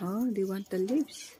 Oh, they want the leaves.